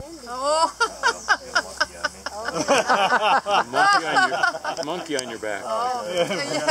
Oh. monkey, on your, monkey on your back. Oh, yeah.